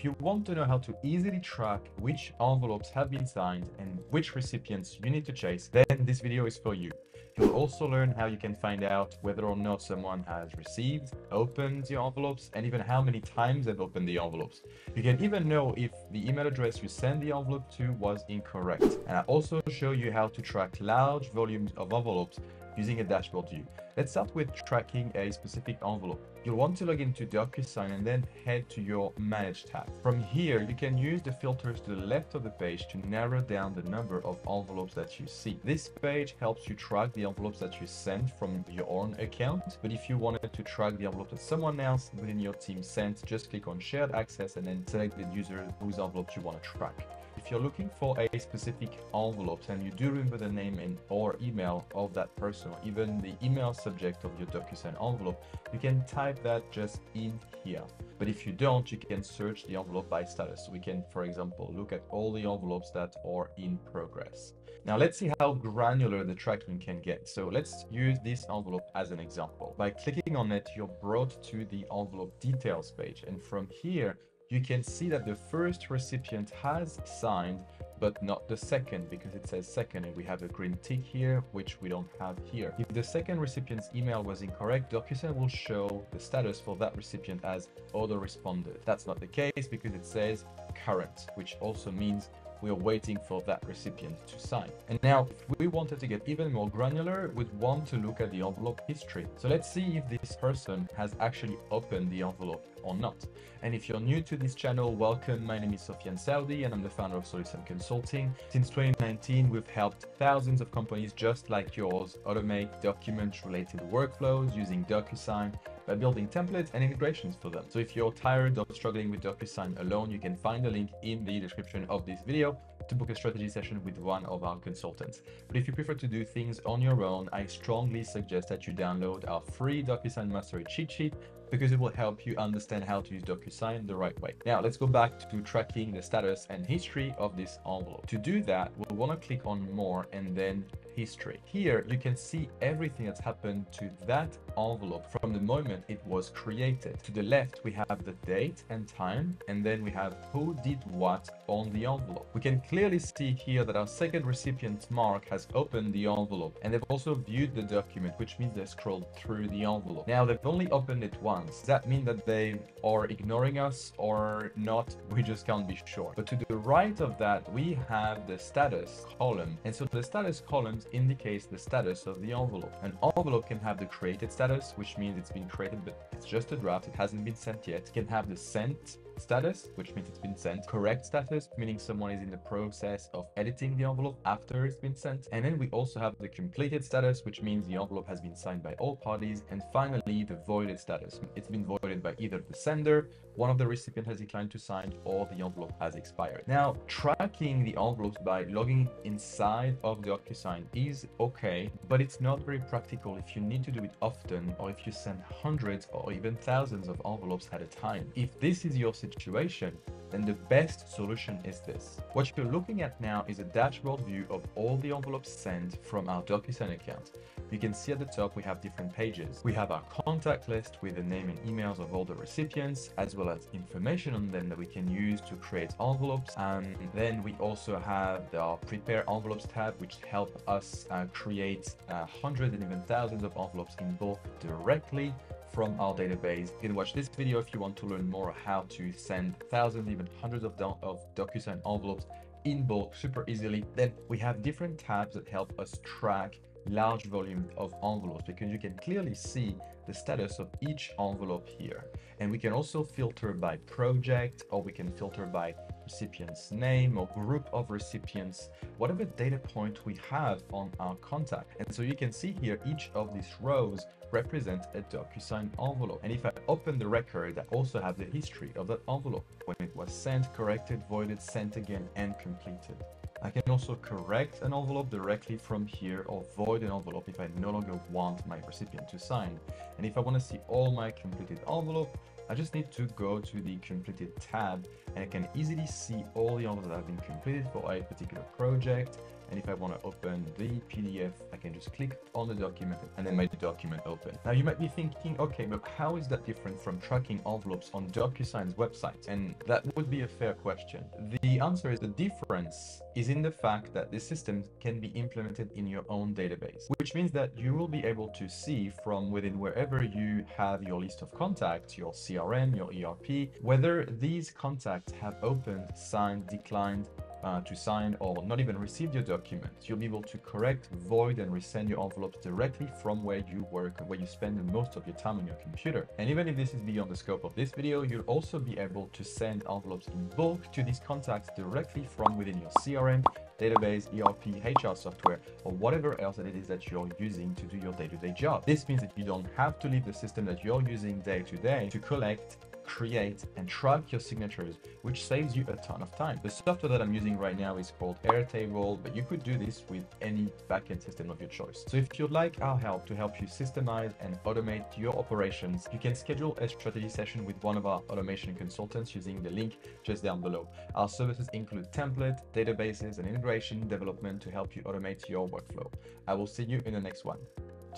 if you want to know how to easily track which envelopes have been signed and which recipients you need to chase, then this video is for you. You'll also learn how you can find out whether or not someone has received, opened the envelopes, and even how many times they've opened the envelopes. You can even know if the email address you sent the envelope to was incorrect. And I also show you how to track large volumes of envelopes using a dashboard view. Let's start with tracking a specific envelope. You'll want to log into DocuSign and then head to your Manage tab. From here, you can use the filters to the left of the page to narrow down the number of envelopes that you see. This page helps you track the envelopes that you send from your own account, but if you wanted to track the envelope that someone else within your team sent, just click on Shared Access and then select the user whose envelope you want to track. If you're looking for a specific envelope and you do remember the name and or email of that person, or even the email subject of your DocuSign envelope, you can type that just in here. But if you don't, you can search the envelope by status. We can, for example, look at all the envelopes that are in progress. Now let's see how granular the tracking can get. So let's use this envelope as an example. By clicking on it, you're brought to the envelope details page. And from here, you can see that the first recipient has signed, but not the second because it says second and we have a green tick here, which we don't have here. If the second recipient's email was incorrect, DocuSign will show the status for that recipient as auto responded. That's not the case because it says current, which also means we are waiting for that recipient to sign. And now, if we wanted to get even more granular, we'd want to look at the envelope history. So let's see if this person has actually opened the envelope or not. And if you're new to this channel, welcome. My name is Sofian Saudi and I'm the founder of Solusign Consulting. Since 2019, we've helped thousands of companies just like yours automate document-related workflows using DocuSign by building templates and integrations for them. So if you're tired of struggling with DocuSign alone, you can find the link in the description of this video to book a strategy session with one of our consultants. But if you prefer to do things on your own, I strongly suggest that you download our free DocuSign Mastery cheat sheet because it will help you understand how to use DocuSign the right way. Now let's go back to tracking the status and history of this envelope. To do that, we'll want to click on more and then history. Here you can see everything that's happened to that envelope from the moment it was created. To the left we have the date and time and then we have who did what on the envelope. We can clearly see here that our second recipient Mark has opened the envelope and they've also viewed the document which means they scrolled through the envelope. Now they've only opened it once. Does that mean that they are ignoring us or not? We just can't be sure. But to the right of that we have the status column and so the status column indicates the status of the envelope. An envelope can have the created status, which means it's been created, but it's just a draft, it hasn't been sent yet. It can have the sent status, which means it's been sent. Correct status, meaning someone is in the process of editing the envelope after it's been sent. And then we also have the completed status, which means the envelope has been signed by all parties. And finally, the voided status. It's been voided by either the sender, one of the recipient has declined to sign, or the envelope has expired. Now, tracking the envelopes by logging inside of the DocuSign is okay, but it's not very practical if you need to do it often or if you send hundreds or even thousands of envelopes at a time. If this is your situation, situation, then the best solution is this. What you're looking at now is a dashboard view of all the envelopes sent from our DocuSign account. You can see at the top we have different pages. We have our contact list with the name and emails of all the recipients, as well as information on them that we can use to create envelopes. And then we also have our prepare envelopes tab, which help us uh, create uh, hundreds and even thousands of envelopes in bulk directly from our database. You can watch this video if you want to learn more how to send thousands, even hundreds of, of DocuSign envelopes in bulk super easily. Then we have different tabs that help us track large volume of envelopes because you can clearly see the status of each envelope here. And we can also filter by project or we can filter by recipient's name or group of recipients, whatever data point we have on our contact. And so you can see here each of these rows represent a DocuSign envelope. And if I open the record, I also have the history of that envelope, when it was sent, corrected, voided, sent again, and completed. I can also correct an envelope directly from here or void an envelope if I no longer want my recipient to sign. And if I want to see all my completed envelope, I just need to go to the completed tab and I can easily see all the envelopes that have been completed for a particular project And if I want to open the PDF, I can just click on the document and then my document open. Now you might be thinking, okay, but how is that different from tracking envelopes on DocuSign's website? And that would be a fair question. The answer is the difference is in the fact that this system can be implemented in your own database, which means that you will be able to see from within wherever you have your list of contacts, your CRM, your ERP, whether these contacts have opened, signed, declined, uh, to sign or not even receive your documents. You'll be able to correct, void, and resend your envelopes directly from where you work where you spend most of your time on your computer. And even if this is beyond the scope of this video, you'll also be able to send envelopes in bulk to these contacts directly from within your CRM, database, ERP, HR software, or whatever else that it is that you're using to do your day-to-day -day job. This means that you don't have to leave the system that you're using day to day to collect create and track your signatures, which saves you a ton of time. The software that I'm using right now is called Airtable, but you could do this with any backend system of your choice. So if you'd like our help to help you systemize and automate your operations, you can schedule a strategy session with one of our automation consultants using the link just down below. Our services include template, databases, and integration development to help you automate your workflow. I will see you in the next one.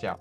Ciao.